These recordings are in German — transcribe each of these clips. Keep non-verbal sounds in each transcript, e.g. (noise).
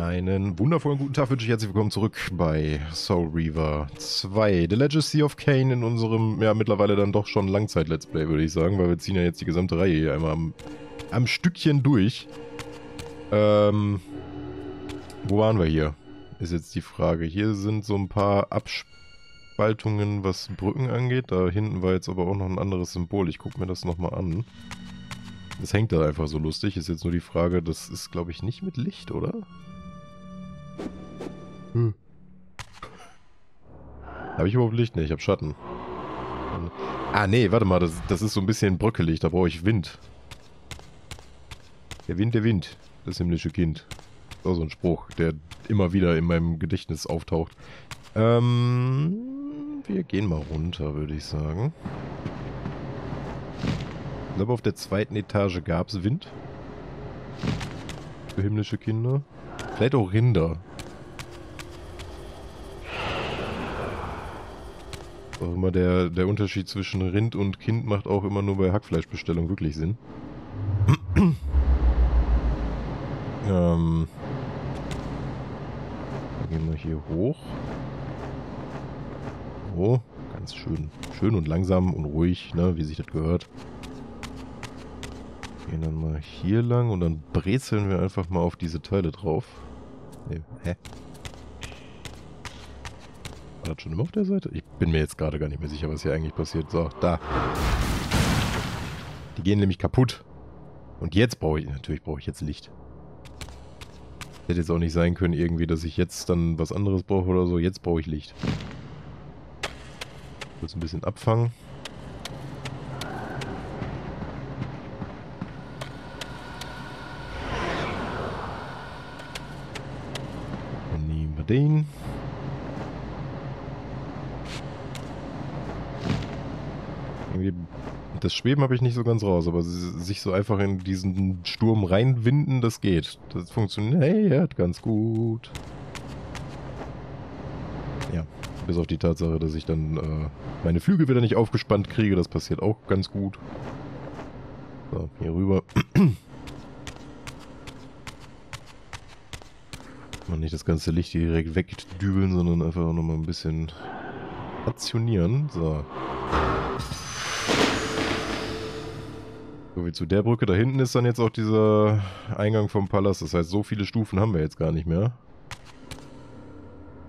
Einen wundervollen guten Tag wünsche ich herzlich willkommen zurück bei Soul Reaver 2. The Legacy of Kane in unserem, ja mittlerweile dann doch schon Langzeit-Let's Play, würde ich sagen, weil wir ziehen ja jetzt die gesamte Reihe hier einmal am, am Stückchen durch. Ähm, wo waren wir hier? Ist jetzt die Frage. Hier sind so ein paar Abspaltungen, was Brücken angeht. Da hinten war jetzt aber auch noch ein anderes Symbol. Ich gucke mir das nochmal an. Das hängt da einfach so lustig. Ist jetzt nur die Frage, das ist glaube ich nicht mit Licht, oder? Hm. Habe ich überhaupt Licht? Ne, ich habe Schatten. Ah, nee, warte mal, das, das ist so ein bisschen bröckelig, da brauche ich Wind. Der Wind, der Wind, das himmlische Kind. Auch so ein Spruch, der immer wieder in meinem Gedächtnis auftaucht. Ähm, wir gehen mal runter, würde ich sagen. Ich glaube, auf der zweiten Etage gab es Wind. Für himmlische Kinder. Vielleicht auch Rinder. Auch immer der, der Unterschied zwischen Rind und Kind macht auch immer nur bei Hackfleischbestellung wirklich Sinn. (clears throat) ähm. Gehen wir hier hoch. Oh, ganz schön. Schön und langsam und ruhig, ne, wie sich das gehört. Gehen dann mal hier lang und dann brezeln wir einfach mal auf diese Teile drauf. Ne, hä? Das schon immer auf der Seite? Ich bin mir jetzt gerade gar nicht mehr sicher, was hier eigentlich passiert. So, da. Die gehen nämlich kaputt. Und jetzt brauche ich, natürlich brauche ich jetzt Licht. Hätte jetzt auch nicht sein können irgendwie, dass ich jetzt dann was anderes brauche oder so. Jetzt brauche ich Licht. Kurz ein bisschen abfangen. Dann nehmen wir den. Irgendwie das Schweben habe ich nicht so ganz raus, aber sich so einfach in diesen Sturm reinwinden, das geht. Das funktioniert ganz gut. Ja, bis auf die Tatsache, dass ich dann äh, meine Flügel wieder nicht aufgespannt kriege, das passiert auch ganz gut. So, hier rüber. (clears throat) Mal nicht das ganze Licht direkt wegdübeln, sondern einfach nochmal ein bisschen rationieren. So. Wie zu der Brücke. Da hinten ist dann jetzt auch dieser Eingang vom Palast. Das heißt, so viele Stufen haben wir jetzt gar nicht mehr.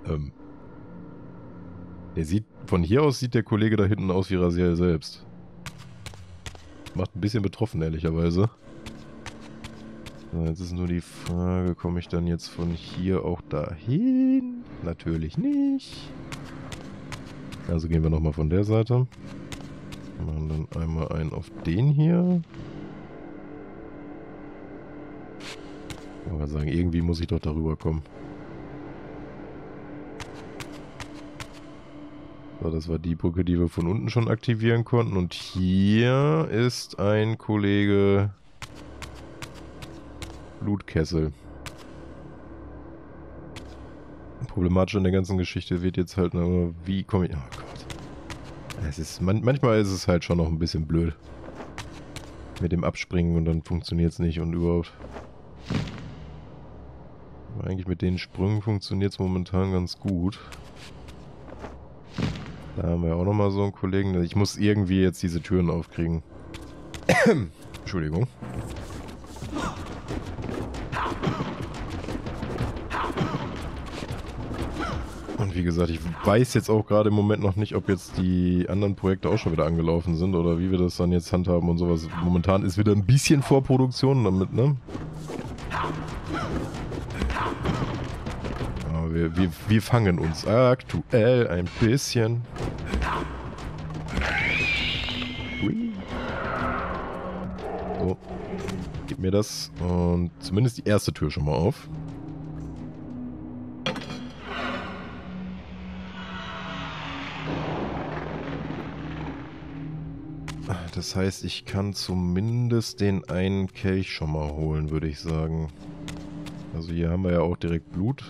Ähm. Der sieht, von hier aus sieht der Kollege da hinten aus wie Rasiel selbst. Macht ein bisschen betroffen, ehrlicherweise. Jetzt ist nur die Frage, komme ich dann jetzt von hier auch dahin? Natürlich nicht. Also gehen wir nochmal von der Seite. Machen dann einmal einen auf den hier. Ich wollte sagen, irgendwie muss ich doch darüber kommen. So, das war die Brücke, die wir von unten schon aktivieren konnten. Und hier ist ein Kollege Blutkessel. Problematisch an der ganzen Geschichte wird jetzt halt, nur, wie komme ich... Oh Gott. Es ist, man, manchmal ist es halt schon noch ein bisschen blöd. Mit dem Abspringen und dann funktioniert es nicht und überhaupt. Aber eigentlich mit den Sprüngen funktioniert es momentan ganz gut. Da haben wir auch nochmal so einen Kollegen. Ich muss irgendwie jetzt diese Türen aufkriegen. (coughs) Entschuldigung. Wie gesagt, ich weiß jetzt auch gerade im Moment noch nicht, ob jetzt die anderen Projekte auch schon wieder angelaufen sind oder wie wir das dann jetzt handhaben und sowas. Momentan ist wieder ein bisschen Vorproduktion damit, ne? Aber wir, wir, wir fangen uns aktuell ein bisschen. So. Gib mir das und zumindest die erste Tür schon mal auf. Das heißt, ich kann zumindest den einen Kelch schon mal holen, würde ich sagen. Also hier haben wir ja auch direkt Blut.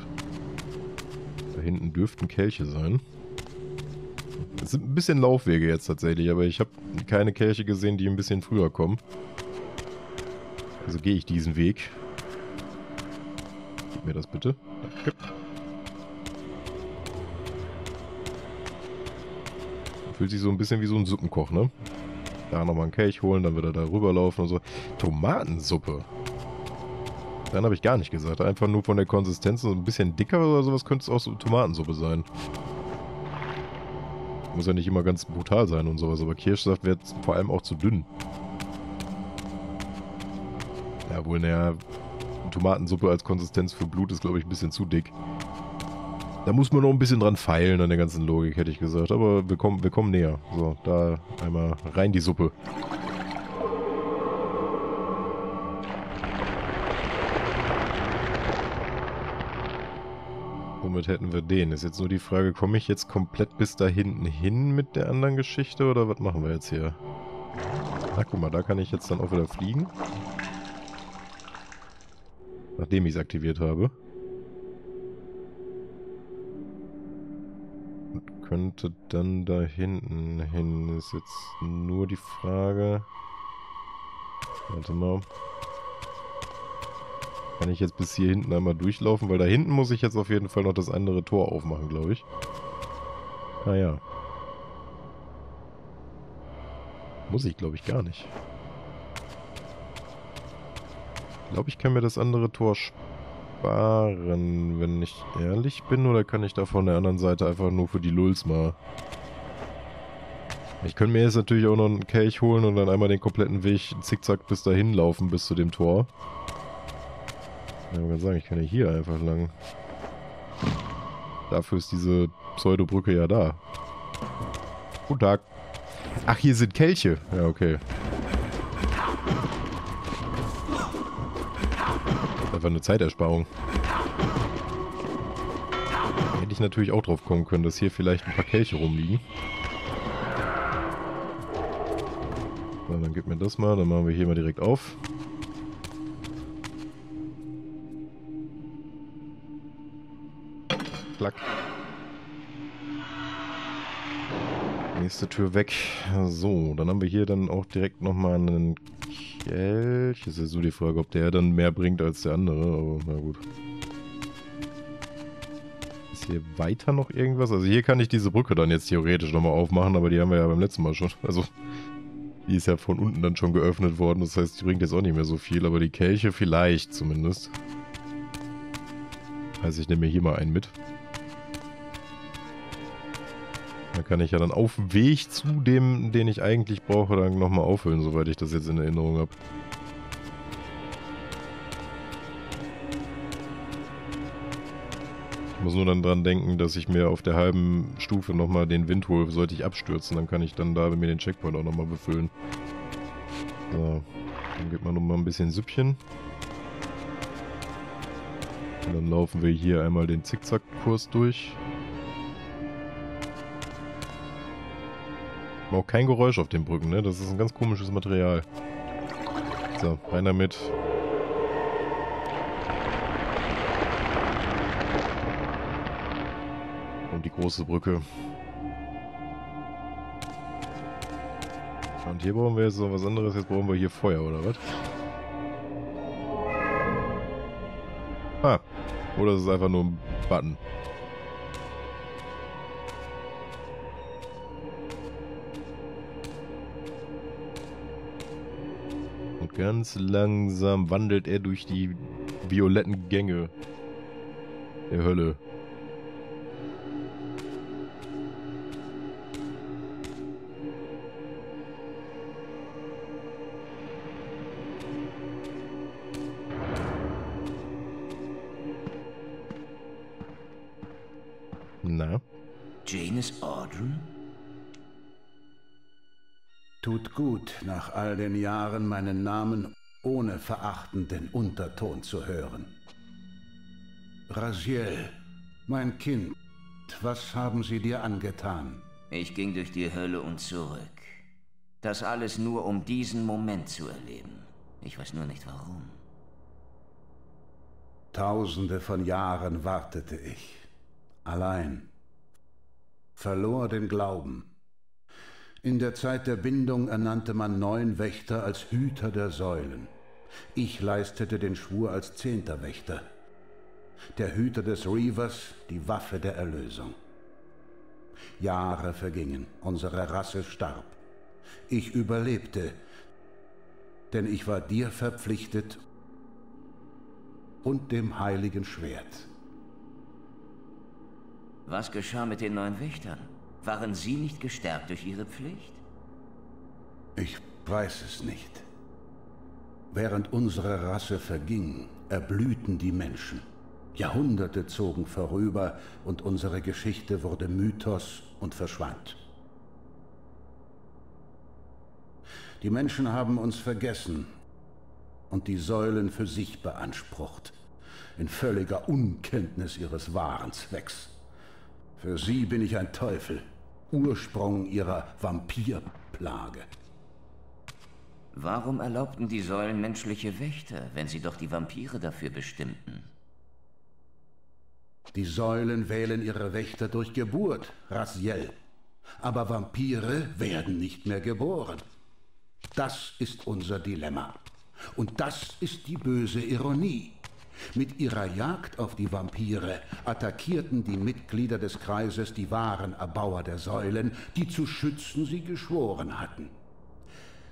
Da hinten dürften Kelche sein. Es sind ein bisschen Laufwege jetzt tatsächlich, aber ich habe keine Kelche gesehen, die ein bisschen früher kommen. Also gehe ich diesen Weg. Gib mir das bitte. Danke. Fühlt sich so ein bisschen wie so ein Suppenkoch, ne? Da nochmal einen Kelch holen, dann wieder da rüberlaufen und so. Tomatensuppe. Dann habe ich gar nicht gesagt. Einfach nur von der Konsistenz so ein bisschen dicker oder sowas könnte es auch so Tomatensuppe sein. Muss ja nicht immer ganz brutal sein und sowas, aber Kirschsaft wäre vor allem auch zu dünn. Ja, wohl, naja, Tomatensuppe als Konsistenz für Blut ist, glaube ich, ein bisschen zu dick. Da muss man noch ein bisschen dran feilen an der ganzen Logik, hätte ich gesagt. Aber wir kommen, wir kommen näher. So, da einmal rein die Suppe. Womit hätten wir den? Ist jetzt nur die Frage, komme ich jetzt komplett bis da hinten hin mit der anderen Geschichte oder was machen wir jetzt hier? Na, guck mal, da kann ich jetzt dann auch wieder fliegen. Nachdem ich es aktiviert habe. Könnte dann da hinten hin. Ist jetzt nur die Frage. Warte mal. Kann ich jetzt bis hier hinten einmal durchlaufen? Weil da hinten muss ich jetzt auf jeden Fall noch das andere Tor aufmachen, glaube ich. Ah, muss ich, glaube ich, gar nicht. Ich glaube, ich kann mir das andere Tor sparen sparen, wenn ich ehrlich bin, oder kann ich da von der anderen Seite einfach nur für die Lulz mal... Ich könnte mir jetzt natürlich auch noch einen Kelch holen und dann einmal den kompletten Weg zickzack bis dahin laufen, bis zu dem Tor. Ja, kann sagen, ich kann ja hier einfach lang. Dafür ist diese Pseudobrücke ja da. Guten Tag. Ach, hier sind Kelche. Ja, okay. Einfach eine Zeitersparung. Hätte ich natürlich auch drauf kommen können, dass hier vielleicht ein paar Kelche rumliegen. So, dann gib mir das mal, dann machen wir hier mal direkt auf. Klack. Nächste Tür weg. So, dann haben wir hier dann auch direkt nochmal einen Kelch. Ist ja so die Frage, ob der dann mehr bringt als der andere, aber na gut. Ist hier weiter noch irgendwas? Also hier kann ich diese Brücke dann jetzt theoretisch nochmal aufmachen, aber die haben wir ja beim letzten Mal schon. (laughs) Also die ist ja von unten dann schon geöffnet worden, das heißt, die bringt jetzt auch nicht mehr so viel, aber die Kelche vielleicht zumindest. Also ich nehme mir hier mal einen mit. Kann ich ja dann auf dem Weg zu dem, den ich eigentlich brauche, dann nochmal auffüllen, soweit ich das jetzt in Erinnerung habe. Ich muss nur dann dran denken, dass ich mir auf der halben Stufe nochmal den Wind hole, sollte ich abstürzen. Dann kann ich dann da mir den Checkpoint auch nochmal befüllen. So, dann gibt man nochmal ein bisschen Süppchen. Und dann laufen wir hier einmal den Zickzackkurs durch. Auch kein Geräusch auf den Brücken, ne? Das ist ein ganz komisches Material. So, rein damit. Und die große Brücke. Und hier brauchen wir jetzt noch was anderes. Jetzt brauchen wir hier Feuer, oder was? Ah. Oder ist es einfach nur ein Button? Ganz langsam wandelt er durch die violetten Gänge der Hölle. Na? Janus Audrey? Tut gut, nach all den Jahren meinen Namen ohne verachtenden Unterton zu hören. Raziel, mein Kind, was haben sie dir angetan? Ich ging durch die Hölle und zurück. Das alles nur, um diesen Moment zu erleben. Ich weiß nur nicht warum. Tausende von Jahren wartete ich. Allein. Verlor den Glauben in der Zeit der Bindung ernannte man neun Wächter als Hüter der Säulen. Ich leistete den Schwur als zehnter Wächter. der Hüter des Reavers, die Waffe der Erlösung. Jahre vergingen, unsere Rasse starb. Ich überlebte, denn ich war dir verpflichtet und dem heiligen Schwert. Was geschah mit den neuen Wächtern? Waren sie nicht gestärkt durch ihre Pflicht? Ich weiß es nicht. Während unsere Rasse verging, erblühten die Menschen. Jahrhunderte zogen vorüber und unsere Geschichte wurde Mythos und verschwand. Die Menschen haben uns vergessen und die Säulen für sich beansprucht, in völliger Unkenntnis ihres wahren Zwecks. Für sie bin ich ein Teufel, Ursprung ihrer Vampirplage. Warum erlaubten die Säulen menschliche Wächter, wenn sie doch die Vampire dafür bestimmten? Die Säulen wählen ihre Wächter durch Geburt, Raziel. Aber Vampire werden nicht mehr geboren. Das ist unser Dilemma. Und das ist die böse Ironie. Mit ihrer Jagd auf die Vampire attackierten die Mitglieder des Kreises die wahren Erbauer der Säulen, die zu schützen sie geschworen hatten.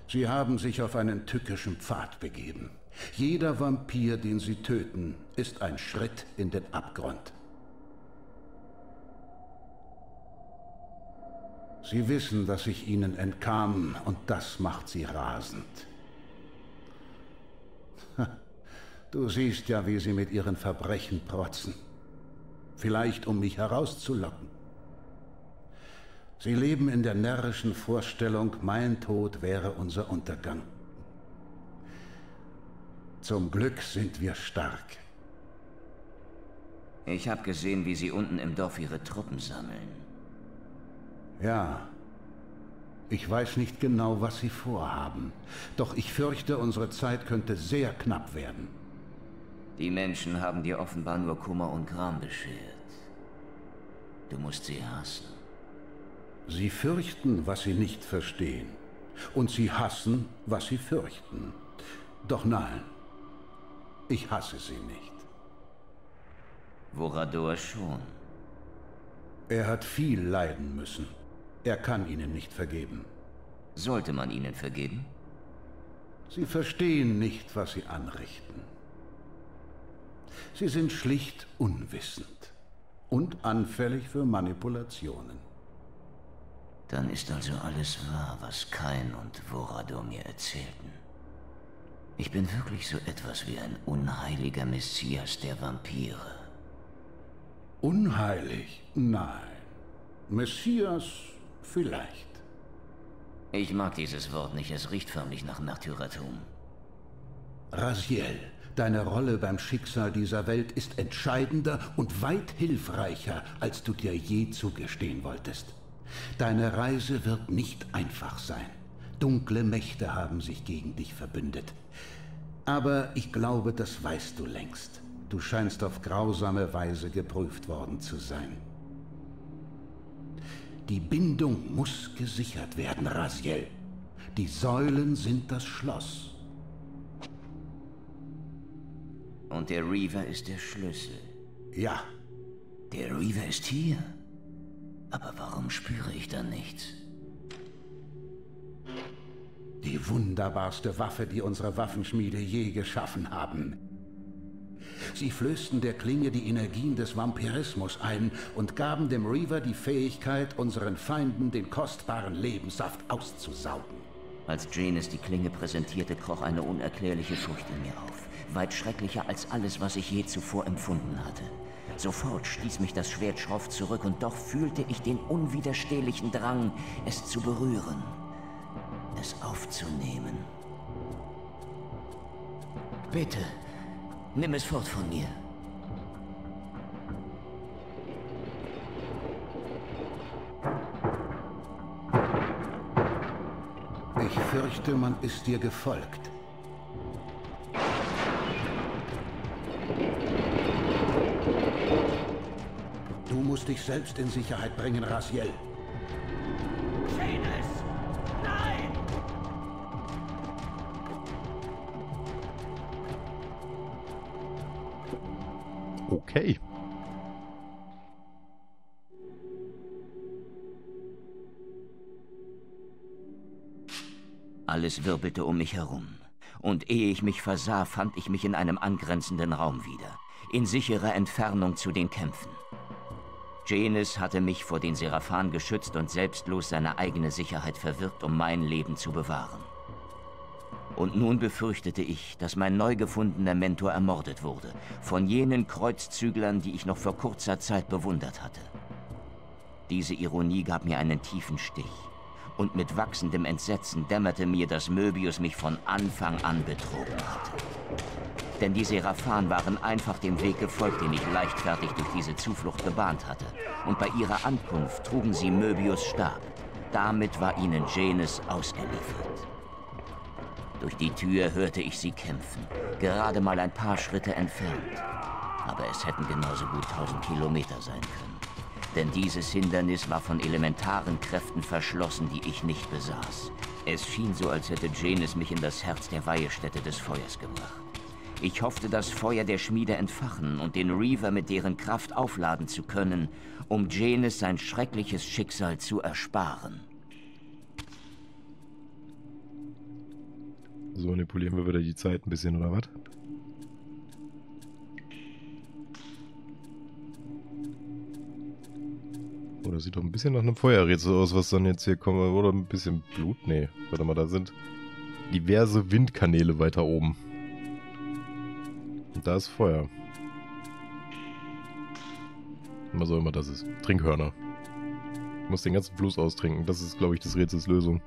Sie haben sich auf einen tückischen Pfad begeben. Jeder Vampir, den sie töten, ist ein Schritt in den Abgrund. Sie wissen, dass ich ihnen entkam, und das macht sie rasend. Du siehst ja, wie sie mit ihren Verbrechen protzen. Vielleicht, um mich herauszulocken. Sie leben in der närrischen Vorstellung, mein Tod wäre unser Untergang. Zum Glück sind wir stark. Ich habe gesehen, wie sie unten im Dorf ihre Truppen sammeln. Ja. Ich weiß nicht genau, was sie vorhaben. Doch ich fürchte, unsere Zeit könnte sehr knapp werden. Die Menschen haben dir offenbar nur Kummer und Gram beschert. Du musst sie hassen. Sie fürchten, was sie nicht verstehen. Und sie hassen, was sie fürchten. Doch nein, ich hasse sie nicht. Vorador schon. Er hat viel leiden müssen. Er kann ihnen nicht vergeben. Sollte man ihnen vergeben? Sie verstehen nicht, was sie anrichten. Sie sind schlicht unwissend und anfällig für Manipulationen. Dann ist also alles wahr, was Kain und Vorador mir erzählten. Ich bin wirklich so etwas wie ein unheiliger Messias der Vampire. Unheilig? Nein. Messias Vielleicht. Ich mag dieses Wort nicht, es riecht förmlich nach Märtyrertum. Raziel, deine Rolle beim Schicksal dieser Welt ist entscheidender und weit hilfreicher, als du dir je zugestehen wolltest. Deine Reise wird nicht einfach sein. Dunkle Mächte haben sich gegen dich verbündet. Aber ich glaube, das weißt du längst. Du scheinst auf grausame Weise geprüft worden zu sein. Die Bindung muss gesichert werden, Raziel. Die Säulen sind das Schloss. Und der Reaver ist der Schlüssel. Ja. Der Reaver ist hier. Aber warum spüre ich da nichts? Die wunderbarste Waffe, die unsere Waffenschmiede je geschaffen haben. Sie flößten der Klinge die Energien des Vampirismus ein und gaben dem Reaver die Fähigkeit, unseren Feinden den kostbaren Lebenssaft auszusaugen. Als Janus die Klinge präsentierte, kroch eine unerklärliche Furcht in mir auf. Weit schrecklicher als alles, was ich je zuvor empfunden hatte. Sofort stieß mich das Schwert schroff zurück und doch fühlte ich den unwiderstehlichen Drang, es zu berühren, es aufzunehmen. Bitte, Nimm es fort von mir. Ich fürchte, man ist dir gefolgt. Dich selbst in Sicherheit bringen, Raziel. Okay. Alles wirbelte um mich herum. Und ehe ich mich versah, fand ich mich in einem angrenzenden Raum wieder. In sicherer Entfernung zu den Kämpfen. Janus hatte mich vor den Seraphan geschützt und selbstlos seine eigene Sicherheit verwirkt, um mein Leben zu bewahren. Und nun befürchtete ich, dass mein neu gefundener Mentor ermordet wurde, von jenen Kreuzzüglern, die ich noch vor kurzer Zeit bewundert hatte. Diese Ironie gab mir einen tiefen Stich. Und mit wachsendem Entsetzen dämmerte mir, dass Möbius mich von Anfang an betrogen hatte. Denn die Seraphan waren einfach dem Weg gefolgt, den ich leichtfertig durch diese Zuflucht gebahnt hatte. Und bei ihrer Ankunft trugen sie Möbius Stab. Damit war ihnen Janus ausgeliefert. Durch die Tür hörte ich sie kämpfen, gerade mal ein paar Schritte entfernt. Aber es hätten genauso gut tausend Kilometer sein können. Denn dieses Hindernis war von elementaren Kräften verschlossen, die ich nicht besaß. Es schien so, als hätte Janus mich in das Herz der Weihestätte des Feuers gebracht. Ich hoffte, das Feuer der Schmiede entfachen und den Reaver mit deren Kraft aufladen zu können, um Janus sein schreckliches Schicksal zu ersparen. So manipulieren wir wieder die Zeit ein bisschen, oder was? Oh, das sieht doch ein bisschen nach einem Feuerrätsel aus, was dann jetzt hier kommt. Oder ein bisschen Blut? Nee, warte mal, da sind diverse Windkanäle weiter oben. Da ist Feuer. Was auch immer das ist. Trinkhörner. Ich muss den ganzen Fluss austrinken. Das ist, glaube ich, des Rätsels Lösung.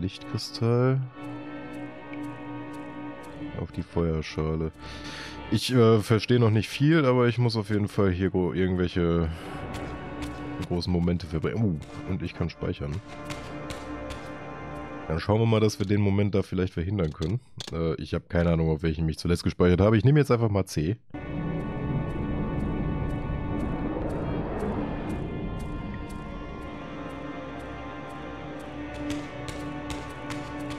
Lichtkristall. Auf die Feuerschale. Ich äh, verstehe noch nicht viel, aber ich muss auf jeden Fall hier irgendwelche großen Momente verbringen. Uh, und ich kann speichern. Dann schauen wir mal, dass wir den Moment da vielleicht verhindern können. Äh, ich habe keine Ahnung, auf welchen ich mich zuletzt gespeichert habe. Ich nehme jetzt einfach mal C.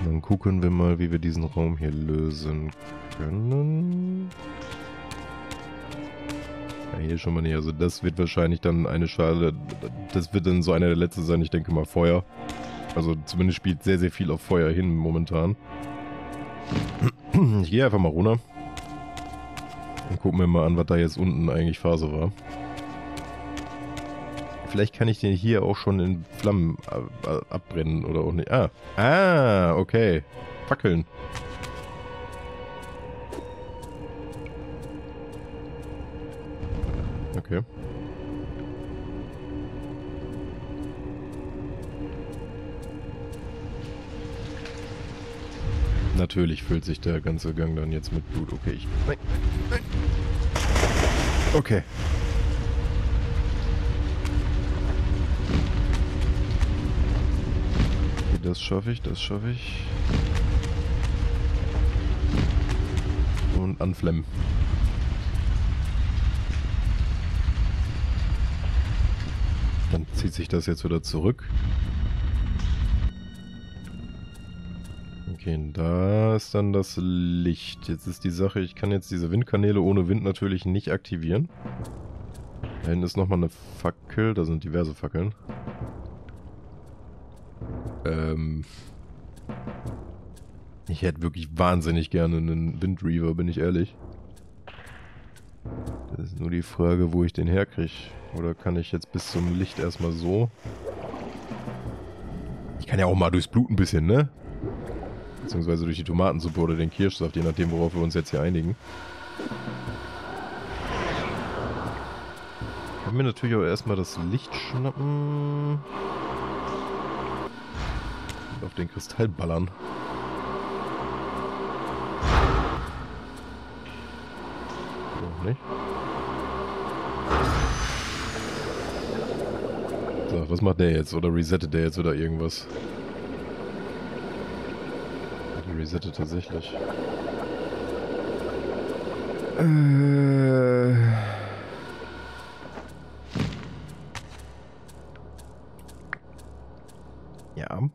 Dann gucken wir mal, wie wir diesen Raum hier lösen können. Ja, hier schon mal nicht. Also das wird wahrscheinlich dann eine Schale... Das wird dann so einer der letzten sein. Ich denke mal Feuer. Also zumindest spielt sehr, sehr viel auf Feuer hin momentan. (clears throat) Ich gehe einfach mal runter. Und gucken wir mal an, was da jetzt unten eigentlich Phase war. Vielleicht kann ich den hier auch schon in Flammen abbrennen oder auch nicht. Ah, ah, okay. Fackeln. Natürlich füllt sich der ganze Gang dann jetzt mit Blut. Okay, ich... Nein, nein. Okay. Das schaffe ich, das schaffe ich. Und anflemmen. Dann zieht sich das jetzt wieder zurück. Okay, da ist dann das Licht. Jetzt ist die Sache, ich kann jetzt diese Windkanäle ohne Wind natürlich nicht aktivieren. Da hinten ist nochmal eine Fackel, da sind diverse Fackeln. Ähm. Ich hätte wirklich wahnsinnig gerne einen Windreaver, bin ich ehrlich. Das ist nur die Frage, wo ich den herkriege. Oder kann ich jetzt bis zum Licht erstmal so? Ich kann ja auch mal durchs Blut ein bisschen, ne? Beziehungsweise durch die Tomatensuppe oder den Kirschsaft, je nachdem, worauf wir uns jetzt hier einigen. Können wir natürlich auch erstmal das Licht schnappen auf den Kristall ballern. Noch nicht. So, was macht der jetzt? Oder resettet der jetzt oder irgendwas? resette tatsächlich. Äh. Ja.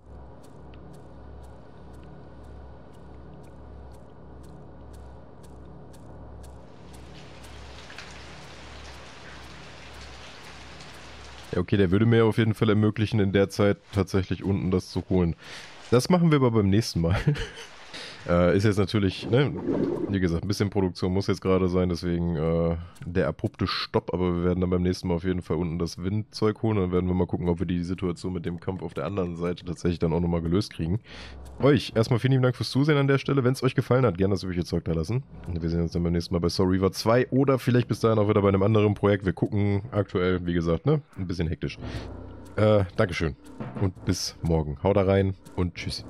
Ja, okay, der würde mir auf jeden Fall ermöglichen, in der Zeit tatsächlich unten das zu holen. Das machen wir aber beim nächsten Mal. (laughs) Äh, ist jetzt natürlich, ne, wie gesagt, ein bisschen Produktion muss jetzt gerade sein, deswegen äh, der abrupte Stopp, aber wir werden dann beim nächsten Mal auf jeden Fall unten das Windzeug holen. Dann werden wir mal gucken, ob wir die Situation mit dem Kampf auf der anderen Seite tatsächlich dann auch nochmal gelöst kriegen. Euch erstmal vielen lieben Dank fürs Zusehen an der Stelle. Wenn es euch gefallen hat, gerne das übliche Zeug da lassen. Wir sehen uns dann beim nächsten Mal bei Soul Reaver 2 oder vielleicht bis dahin auch wieder bei einem anderen Projekt. Wir gucken aktuell, wie gesagt, ne, ein bisschen hektisch. Äh, Dankeschön und bis morgen. Haut da rein und tschüss.